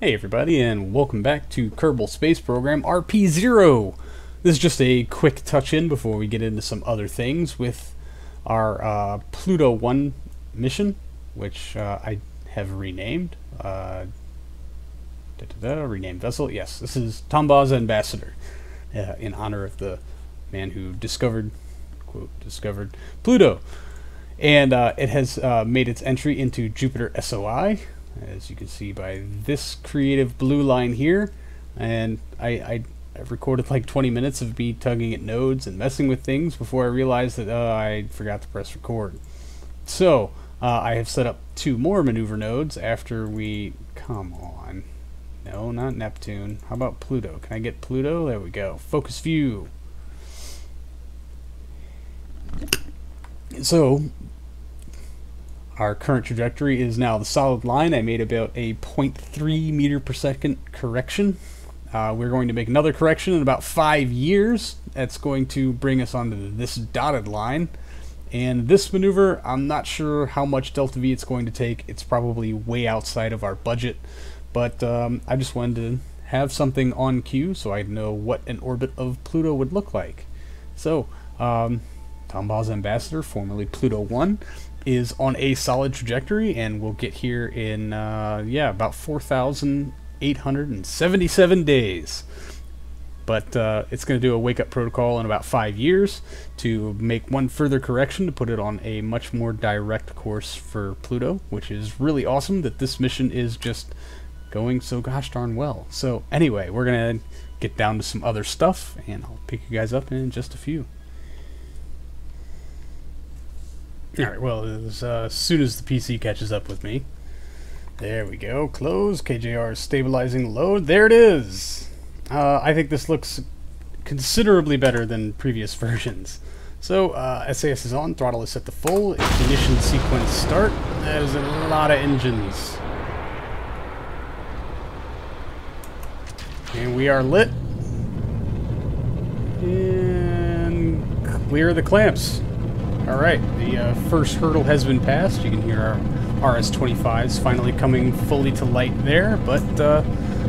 Hey everybody and welcome back to Kerbal Space Program RP0. This is just a quick touch-in before we get into some other things with our uh, Pluto 1 mission, which uh, I have renamed. Uh, da -da -da, renamed vessel. Yes, this is Tombaugh's Ambassador uh, in honor of the man who discovered, quote, discovered Pluto. And uh, it has uh, made its entry into Jupiter SOI, as you can see by this creative blue line here. And I, I, I recorded like 20 minutes of me tugging at nodes and messing with things before I realized that uh, I forgot to press record. So uh, I have set up two more maneuver nodes after we... Come on. No, not Neptune. How about Pluto? Can I get Pluto? There we go. Focus view. So, our current trajectory is now the solid line. I made about a 0.3 meter per second correction. Uh, we're going to make another correction in about five years. That's going to bring us onto this dotted line. And this maneuver, I'm not sure how much delta V it's going to take. It's probably way outside of our budget. But um, I just wanted to have something on cue so I'd know what an orbit of Pluto would look like. So, um, Tombaugh's ambassador, formerly Pluto 1, is on a solid trajectory and we'll get here in, uh, yeah, about 4,877 days. But uh, it's going to do a wake-up protocol in about five years to make one further correction to put it on a much more direct course for Pluto, which is really awesome that this mission is just going so gosh darn well. So anyway, we're going to get down to some other stuff, and I'll pick you guys up in just a few. Alright, well, as uh, soon as the PC catches up with me. There we go. Close. KJR stabilizing load. There it is! Uh, I think this looks considerably better than previous versions. So, uh, SAS is on. Throttle is set to full. Ignition sequence start. That is a lot of engines. And we are lit. And clear the clamps. Alright, the uh, first hurdle has been passed. You can hear our RS-25s finally coming fully to light there, but uh,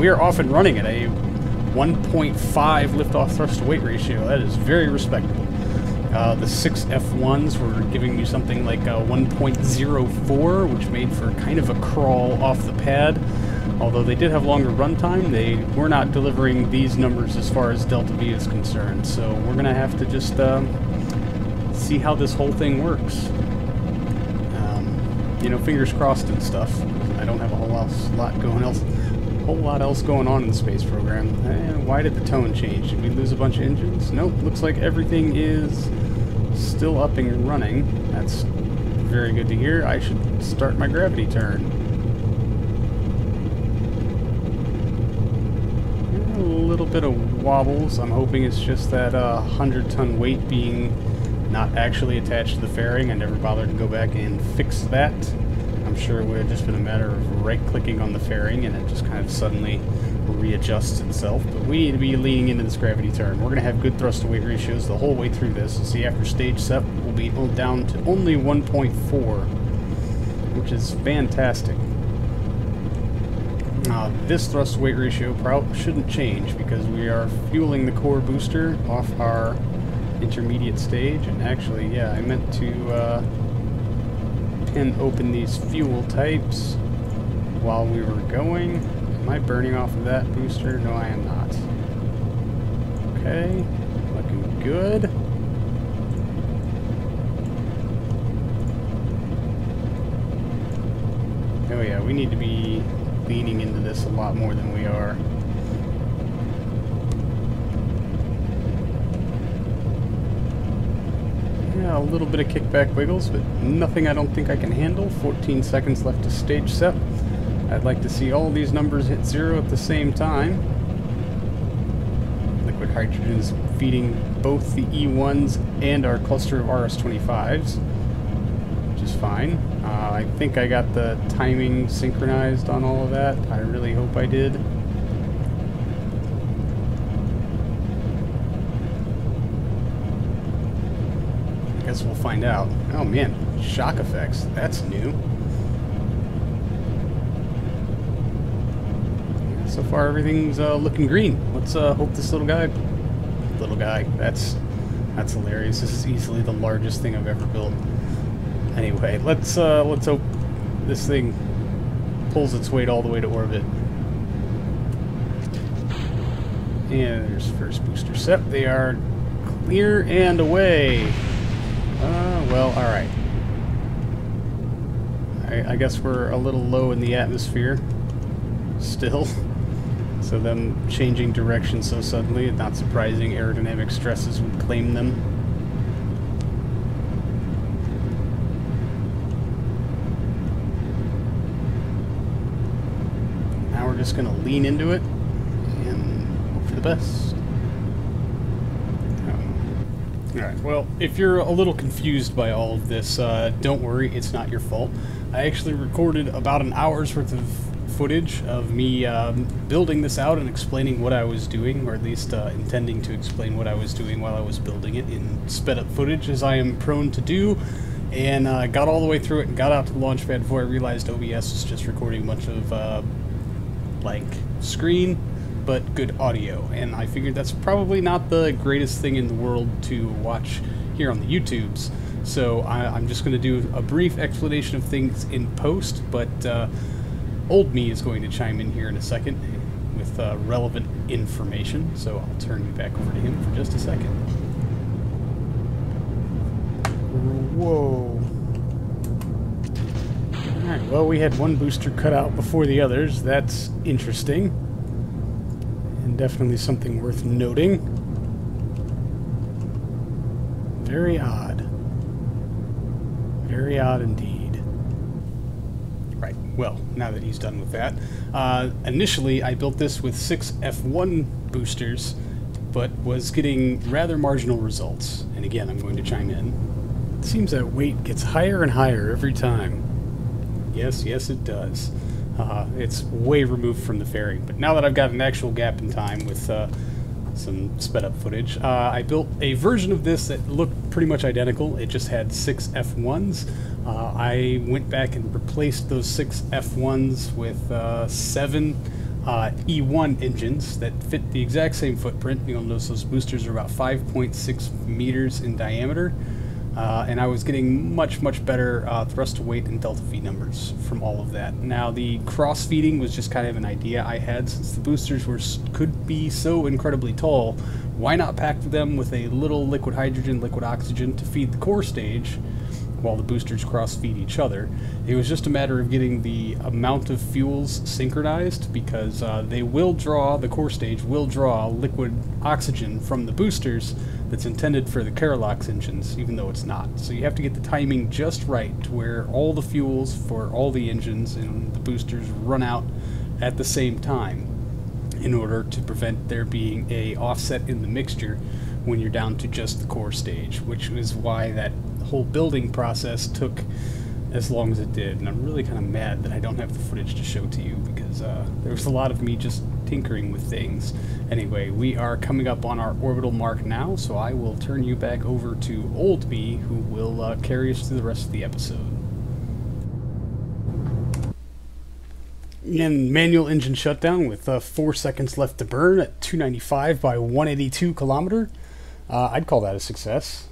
we are off and running at a 1.5 liftoff thrust-to-weight ratio. That is very respectable. Uh, the six F1s were giving you something like a 1.04, which made for kind of a crawl off the pad. Although they did have longer runtime, they were not delivering these numbers as far as Delta V is concerned. So we're going to have to just um, see how this whole thing works. Um, you know, fingers crossed and stuff. I don't have a whole else, lot going else, whole lot else going on in the space program. And why did the tone change? Did we lose a bunch of engines? Nope. Looks like everything is still up and running. That's very good to hear. I should start my gravity turn. A little bit of wobbles. I'm hoping it's just that uh, 100 ton weight being not actually attached to the fairing. I never bothered to go back and fix that. I'm sure it would have just been a matter of right-clicking on the fairing and it just kind of suddenly readjusts itself. But we need to be leaning into this gravity turn. We're going to have good thrust-to-weight ratios the whole way through this. See, after stage set, we'll be down to only 1.4, which is fantastic. Uh, this thrust-to-weight ratio probably shouldn't change because we are fueling the core booster off our intermediate stage. And actually, yeah, I meant to uh, pin open these fuel types while we were going. Am I burning off of that booster? No, I am not. Okay, looking good. Oh yeah, we need to be leaning into this a lot more than we are. Yeah, a little bit of kickback wiggles, but nothing I don't think I can handle. 14 seconds left to stage set. I'd like to see all these numbers hit zero at the same time. Liquid hydrogen is feeding both the E1s and our cluster of RS-25s, which is fine. Uh, I think I got the timing synchronized on all of that. I really hope I did. Guess we'll find out. Oh man, shock effects. That's new. so far everything's uh, looking green. Let's uh, hope this little guy, little guy, that's that's hilarious. This is easily the largest thing I've ever built. Anyway, let's uh, let's hope this thing pulls its weight all the way to orbit. And there's first booster set. They are clear and away. Uh, well, alright. I, I guess we're a little low in the atmosphere. Still. So them changing direction so suddenly, not surprising, aerodynamic stresses would claim them. Now we're just going to lean into it and hope for the best. Alright, well, if you're a little confused by all of this, uh, don't worry, it's not your fault. I actually recorded about an hour's worth of footage of me um, building this out and explaining what I was doing, or at least uh, intending to explain what I was doing while I was building it in sped up footage, as I am prone to do. And uh, got all the way through it and got out to the launch pad before I realized OBS was just recording a bunch of uh, blank screen, but good audio. And I figured that's probably not the greatest thing in the world to watch here on the YouTubes. So I, am just going to do a brief explanation of things in post, but uh, old me is going to chime in here in a second with uh, relevant information. So I'll turn you back over to him for just a second. Whoa. Alright, well, we had one booster cut out before the others. That's interesting. And definitely something worth noting. Very odd. Very odd indeed. Right, well, now that he's done with that. Uh, initially, I built this with six F1 boosters, but was getting rather marginal results. And again, I'm going to chime in. It seems that weight gets higher and higher every time. Yes, yes, it does. Uh, it's way removed from the fairing. But now that I've got an actual gap in time with uh, some sped up footage. Uh, I built a version of this that looked pretty much identical. It just had six F1s. Uh, I went back and replaced those six F1s with uh, seven uh, E1 engines that fit the exact same footprint. You'll notice those boosters are about 5.6 meters in diameter. Uh, and I was getting much, much better uh, thrust to weight and delta V numbers from all of that. Now, the cross feeding was just kind of an idea I had since the boosters were could be so incredibly tall. Why not pack them with a little liquid hydrogen, liquid oxygen to feed the core stage while the boosters cross feed each other? It was just a matter of getting the amount of fuels synchronized because uh, they will draw, the core stage will draw liquid oxygen from the boosters that's intended for the Kerolox engines, even though it's not. So you have to get the timing just right to where all the fuels for all the engines and the boosters run out at the same time in order to prevent there being a offset in the mixture when you're down to just the core stage, which is why that whole building process took as long as it did. And I'm really kind of mad that I don't have the footage to show to you because uh, there was a lot of me just tinkering with things. Anyway, we are coming up on our orbital mark now, so I will turn you back over to Old Me, who will uh, carry us through the rest of the episode. And manual engine shutdown with uh, four seconds left to burn at 295 by 182 kilometer. Uh, I'd call that a success.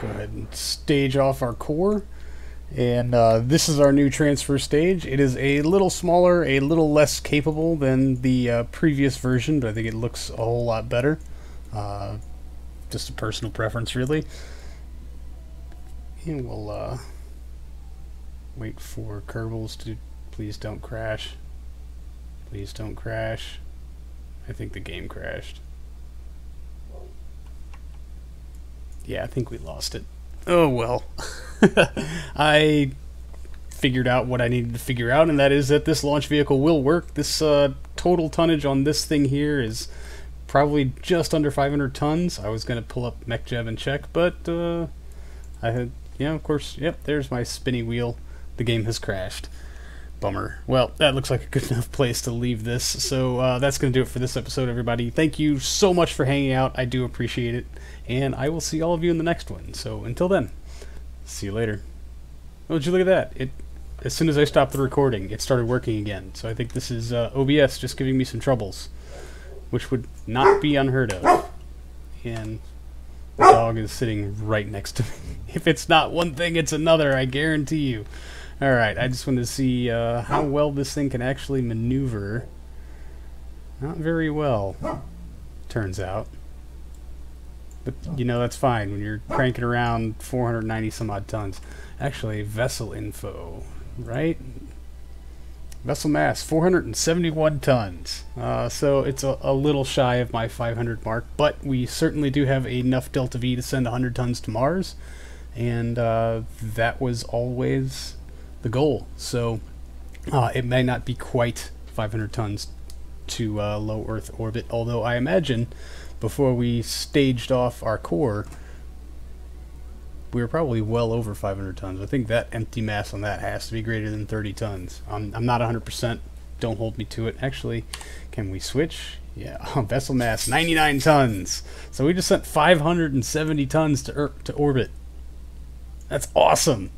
Go ahead stage off our core. And uh, this is our new transfer stage. It is a little smaller, a little less capable than the uh, previous version, but I think it looks a whole lot better. Uh, just a personal preference, really. And we'll uh, wait for Kerbals to please don't crash. Please don't crash. I think the game crashed. Yeah, I think we lost it. Oh well. I figured out what I needed to figure out, and that is that this launch vehicle will work. This uh, total tonnage on this thing here is probably just under 500 tons. I was going to pull up MechJeb and check, but uh, I had, yeah, of course, yep, there's my spinny wheel. The game has crashed. Bummer. Well, that looks like a good enough place to leave this. So uh, that's going to do it for this episode, everybody. Thank you so much for hanging out. I do appreciate it. And I will see all of you in the next one. So until then. See you later. Oh, did you look at that? It as soon as I stopped the recording, it started working again. So I think this is uh, OBS just giving me some troubles, which would not be unheard of. And the dog is sitting right next to me. If it's not one thing, it's another, I guarantee you. Alright, I just wanted to see uh, how well this thing can actually maneuver. Not very well, turns out. But, you know, that's fine when you're cranking around 490 some odd tons. Actually, vessel info, right? Vessel mass, 471 tons. Uh, so it's a, a, little shy of my 500 mark, but we certainly do have enough Delta V to send 100 tons to Mars, and uh, that was always the goal. So uh, it may not be quite 500 tons to uh, low Earth orbit, although I imagine before we staged off our core, we were probably well over 500 tons. I think that empty mass on that has to be greater than 30 tons. I'm, I'm not 100%. Don't hold me to it. Actually, can we switch? Yeah, vessel mass 99 tons. So we just sent 570 tons to er to orbit. That's awesome.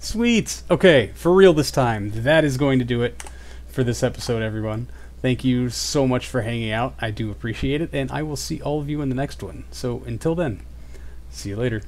Sweet. Okay, for real this time. That is going to do it for this episode, everyone. Thank you so much for hanging out. I do appreciate it, and I will see all of you in the next one. So until then, see you later.